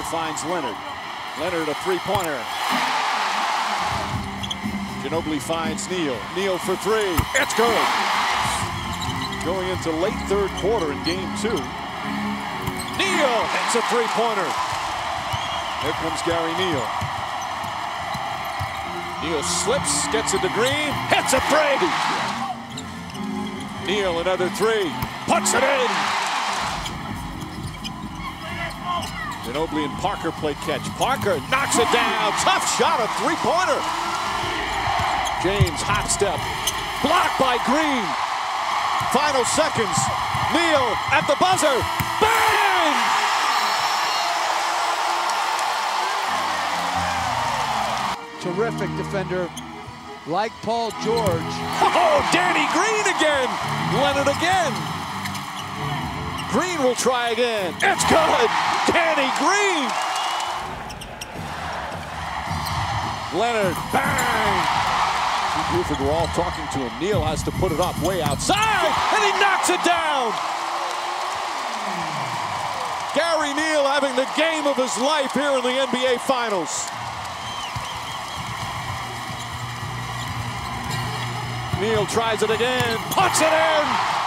Finds Leonard. Leonard a three-pointer. Ginobili finds Neal. Neal for three. It's good. Going into late third quarter in game two. Neal hits a three-pointer. Here comes Gary Neal. Neal slips, gets it to Green, hits a three. Neal another three, puts it in. Ginobili and Parker play catch. Parker knocks it down. Tough shot, a three-pointer. James hot step, blocked by Green. Final seconds. Neal at the buzzer. Bang! Terrific defender like Paul George. Oh, Danny Green again. Leonard again. Green will try again. It's good. Danny Green. Leonard, bang. Buford were all talking to him. Neal has to put it up way outside, and he knocks it down. Gary Neal having the game of his life here in the NBA Finals. Neal tries it again, puts it in.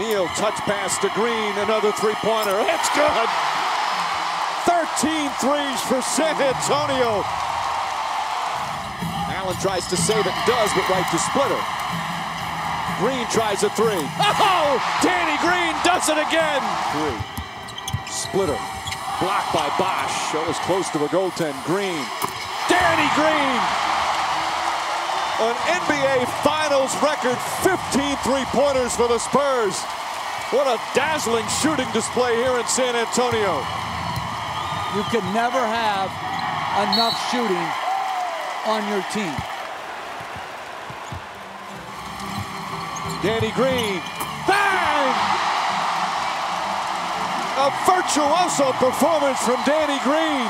Neal touch pass to Green, another three-pointer. It's good. 13 threes for San Antonio. Allen tries to save it, does, but right to Splitter. Green tries a three. Oh, Danny Green does it again. Three. Splitter. Blocked by Bosh. That was close to a goaltend. Green. Danny Green. An NBA Finals record 15 three-pointers for the Spurs. What a dazzling shooting display here in San Antonio. You can never have enough shooting on your team. Danny Green, bang! A virtuoso performance from Danny Green,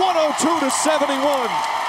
102 to 71.